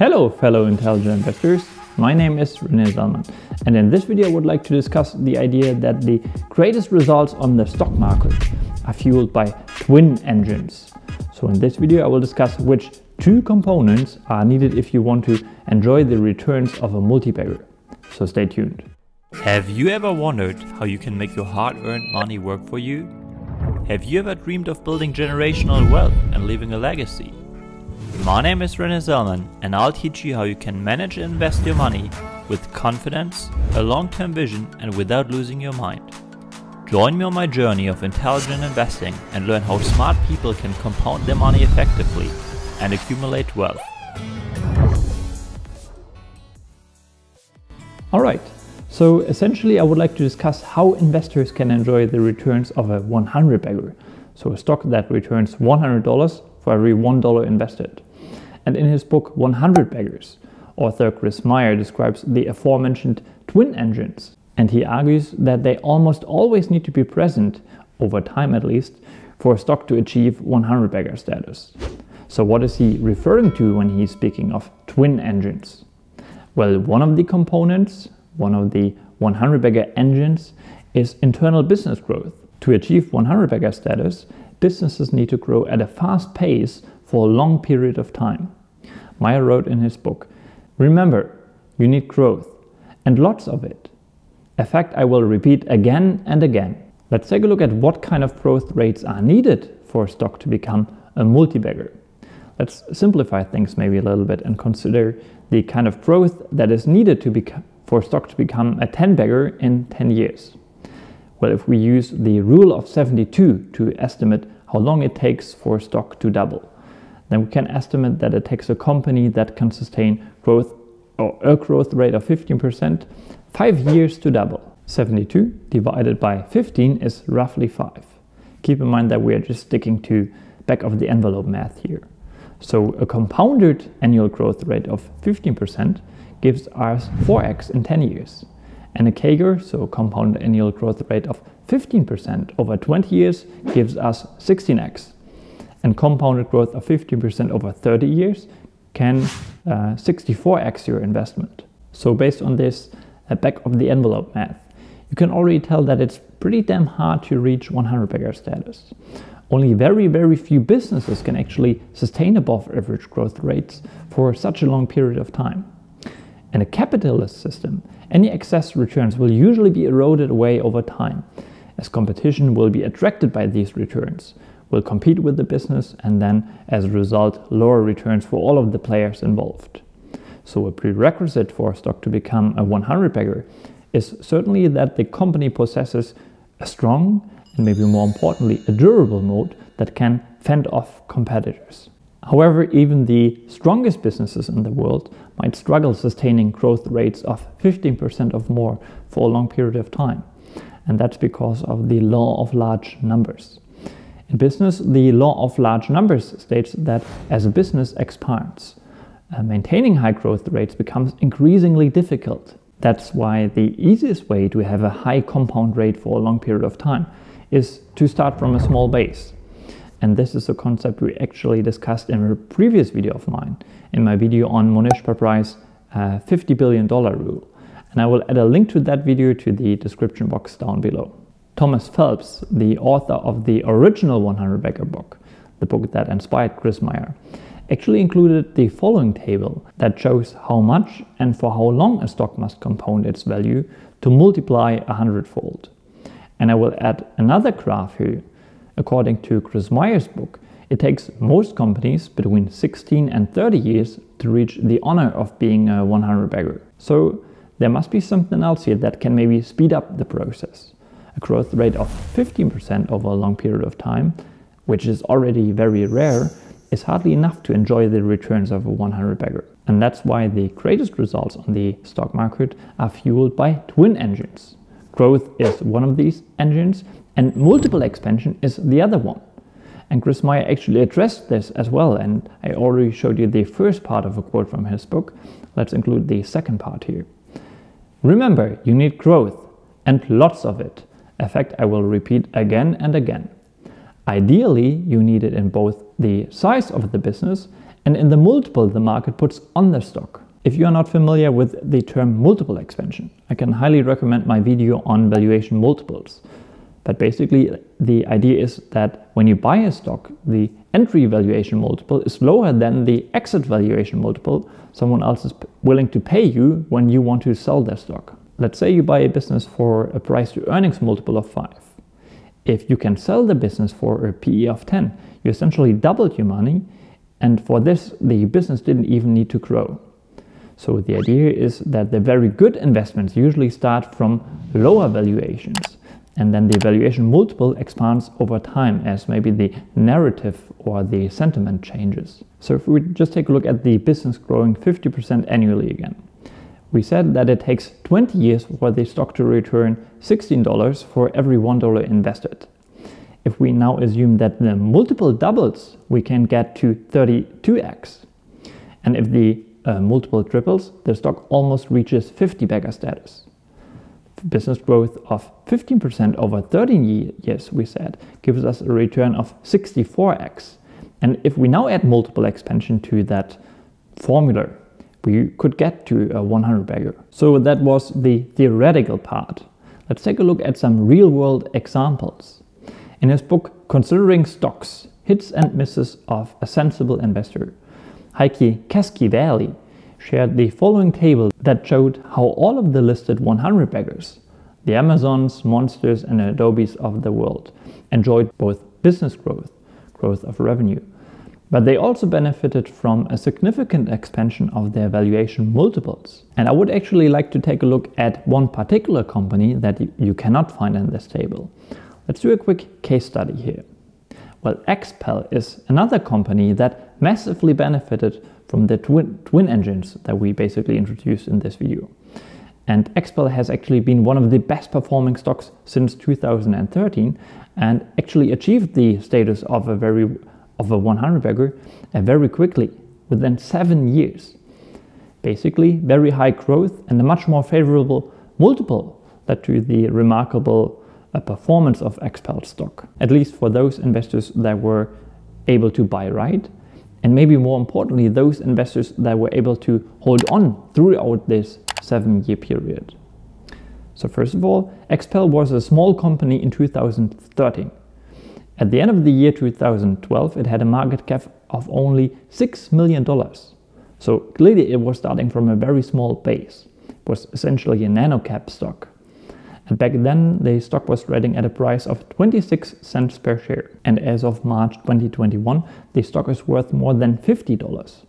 Hello fellow intelligent investors, my name is René Sellmann and in this video I would like to discuss the idea that the greatest results on the stock market are fueled by twin engines. So in this video I will discuss which two components are needed if you want to enjoy the returns of a multi-bagger. So stay tuned. Have you ever wondered how you can make your hard-earned money work for you? Have you ever dreamed of building generational wealth and leaving a legacy? My name is René Sellmann and I'll teach you how you can manage and invest your money with confidence, a long-term vision and without losing your mind. Join me on my journey of intelligent investing and learn how smart people can compound their money effectively and accumulate wealth. Alright, so essentially I would like to discuss how investors can enjoy the returns of a 100 bagger, so a stock that returns $100 for every $1 invested. And in his book 100 Baggers. author Chris Mayer describes the aforementioned twin engines. And he argues that they almost always need to be present, over time at least, for a stock to achieve 100 bagger status. So what is he referring to when he's speaking of twin engines? Well, one of the components, one of the 100 bagger engines is internal business growth. To achieve 100 bagger status, businesses need to grow at a fast pace for a long period of time. Mayer wrote in his book, Remember, you need growth, and lots of it. A fact I will repeat again and again. Let's take a look at what kind of growth rates are needed for a stock to become a multi-bagger. Let's simplify things maybe a little bit and consider the kind of growth that is needed to become, for stock to become a 10 bagger in 10 years. Well, if we use the rule of 72 to estimate how long it takes for a stock to double, then we can estimate that it takes a company that can sustain growth or a growth rate of 15%, five years to double. 72 divided by 15 is roughly 5. Keep in mind that we are just sticking to back of the envelope math here. So a compounded annual growth rate of 15% gives us 4x in 10 years. And a CAGR, so compound annual growth rate of 15% over 20 years, gives us 16x. And compounded growth of 15% over 30 years can uh, 64x your investment. So based on this uh, back of the envelope math, you can already tell that it's pretty damn hard to reach 100 bagger status. Only very, very few businesses can actually sustain above average growth rates for such a long period of time. In a capitalist system, any excess returns will usually be eroded away over time, as competition will be attracted by these returns, will compete with the business, and then, as a result, lower returns for all of the players involved. So, a prerequisite for a stock to become a 100 bagger is certainly that the company possesses a strong and maybe more importantly, a durable moat that can fend off competitors. However, even the strongest businesses in the world might struggle sustaining growth rates of 15% or more for a long period of time. And that's because of the law of large numbers. In business, the law of large numbers states that as a business expands, uh, maintaining high growth rates becomes increasingly difficult. That's why the easiest way to have a high compound rate for a long period of time is to start from a small base. And this is a concept we actually discussed in a previous video of mine, in my video on Mohnish Pabrai's uh, $50 billion rule. And I will add a link to that video to the description box down below. Thomas Phelps, the author of the original 100 Bagger book, the book that inspired Chris Mayer, actually included the following table that shows how much and for how long a stock must compound its value to multiply a hundredfold. And I will add another graph here. According to Chris Mayer's book, it takes most companies between 16 and 30 years to reach the honor of being a 100 bagger. So there must be something else here that can maybe speed up the process. A growth rate of 15% over a long period of time, which is already very rare, is hardly enough to enjoy the returns of a 100 bagger. And that's why the greatest results on the stock market are fueled by twin engines. Growth is one of these engines, and multiple expansion is the other one. And Chris Mayer actually addressed this as well, and I already showed you the first part of a quote from his book. Let's include the second part here. Remember, you need growth, and lots of it. A fact I will repeat again and again. Ideally, you need it in both the size of the business and in the multiple the market puts on the stock. If you are not familiar with the term multiple expansion, I can highly recommend my video on valuation multiples. But basically, the idea is that when you buy a stock, the entry valuation multiple is lower than the exit valuation multiple someone else is willing to pay you when you want to sell their stock. Let's say you buy a business for a price to earnings multiple of 5. If you can sell the business for a PE of 10, you essentially doubled your money, and for this, the business didn't even need to grow. So the idea is that the very good investments usually start from lower valuations and then the valuation multiple expands over time as maybe the narrative or the sentiment changes. So if we just take a look at the business growing 50% annually again, we said that it takes 20 years for the stock to return $16 for every $1 invested. If we now assume that the multiple doubles, we can get to 32x. And if the uh, multiple triples, the stock almost reaches 50 bagger status business growth of 15% over 13 years, we said, gives us a return of 64x. And if we now add multiple expansion to that formula, we could get to a 100 bagger. So that was the theoretical part. Let's take a look at some real world examples. In his book, Considering Stocks, Hits and Misses of a Sensible Investor, Heikki Keskiväli shared the following table that showed how all of the listed 100 baggers, the Amazons, Monsters, and Adobes of the world, enjoyed both business growth, growth of revenue, but they also benefited from a significant expansion of their valuation multiples. And I would actually like to take a look at one particular company that you cannot find in this table. Let's do a quick case study here. Well, XPEL is another company that massively benefited from the twin, twin engines that we basically introduced in this video. And XPEL has actually been one of the best performing stocks since 2013 and actually achieved the status of a very of a 100 bagger uh, very quickly within seven years. Basically, very high growth and a much more favorable multiple led to the remarkable uh, performance of XPEL stock, at least for those investors that were able to buy right and maybe more importantly, those investors that were able to hold on throughout this seven year period. So, first of all, XPEL was a small company in 2013. At the end of the year 2012, it had a market cap of only $6 million. So, clearly, it was starting from a very small base. It was essentially a nanocap stock. And back then, the stock was trading at a price of 26 cents per share. And as of March 2021, the stock is worth more than $50.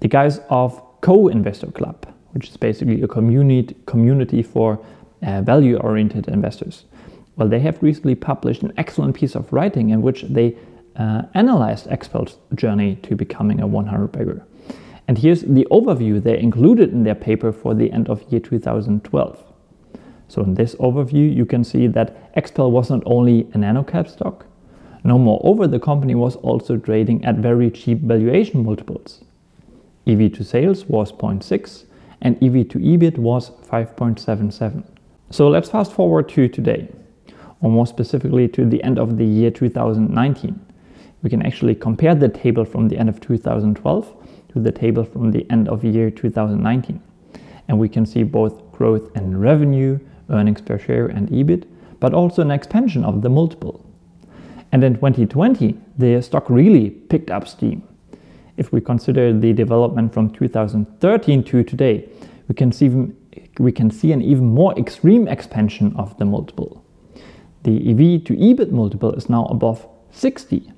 The guys of Co-Investor Club, which is basically a community, community for uh, value-oriented investors, well, they have recently published an excellent piece of writing in which they uh, analyzed XPEL's journey to becoming a 100 bagger. And here's the overview they included in their paper for the end of year 2012. So in this overview, you can see that XPEL was not only a nanocap stock, no moreover, the company was also trading at very cheap valuation multiples. EV to sales was 0.6 and EV to EBIT was 5.77. So let's fast forward to today, or more specifically to the end of the year 2019. We can actually compare the table from the end of 2012 to the table from the end of year 2019. And we can see both growth in revenue, earnings per share and EBIT, but also an expansion of the multiple. And in 2020, the stock really picked up steam. If we consider the development from 2013 to today, we can see, we can see an even more extreme expansion of the multiple. The EV to EBIT multiple is now above 60,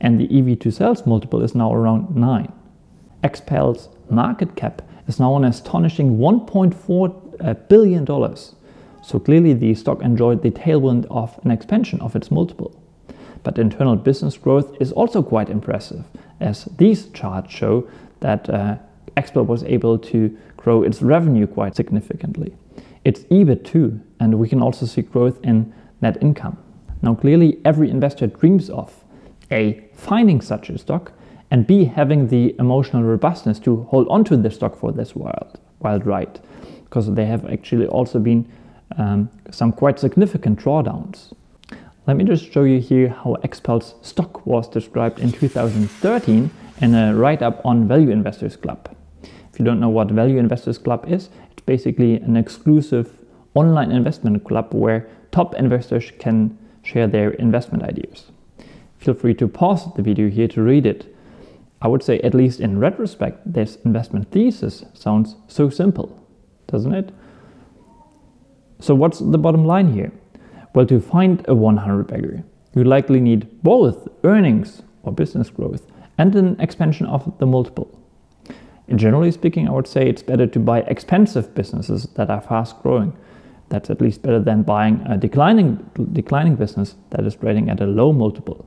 and the EV to sales multiple is now around 9. XPEL's market cap is now an astonishing $1.4 billion so clearly the stock enjoyed the tailwind of an expansion of its multiple. But internal business growth is also quite impressive, as these charts show that uh, XPEL was able to grow its revenue quite significantly. Its EBIT too, and we can also see growth in net income. Now clearly every investor dreams of A. finding such a stock and B. having the emotional robustness to hold onto the stock for this wild, wild ride because they have actually also been um, some quite significant drawdowns. Let me just show you here how XPEL's stock was described in 2013 in a write up on Value Investors Club. If you don't know what Value Investors Club is, it's basically an exclusive online investment club where top investors can share their investment ideas. Feel free to pause the video here to read it. I would say, at least in retrospect, this investment thesis sounds so simple, doesn't it? So, what's the bottom line here? Well, to find a 100 bagger, you likely need both earnings or business growth and an expansion of the multiple. Generally speaking, I would say it's better to buy expensive businesses that are fast growing. That's at least better than buying a declining, declining business that is trading at a low multiple.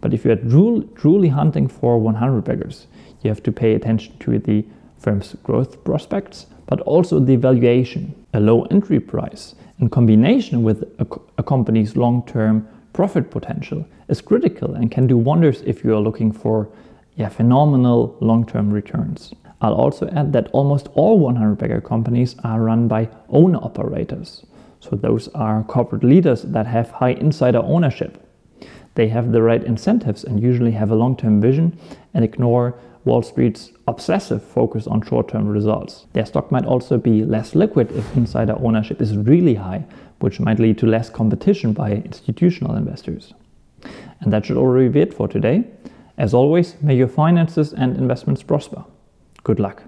But if you're truly hunting for 100 baggers, you have to pay attention to the firm's growth prospects, but also the valuation. A low entry price in combination with a, a company's long term profit potential is critical and can do wonders if you are looking for yeah, phenomenal long term returns. I'll also add that almost all 100 bagger companies are run by owner operators. So, those are corporate leaders that have high insider ownership. They have the right incentives and usually have a long term vision and ignore Wall Street's obsessive focus on short term results. Their stock might also be less liquid if insider ownership is really high, which might lead to less competition by institutional investors. And that should already be it for today. As always, may your finances and investments prosper. Good luck.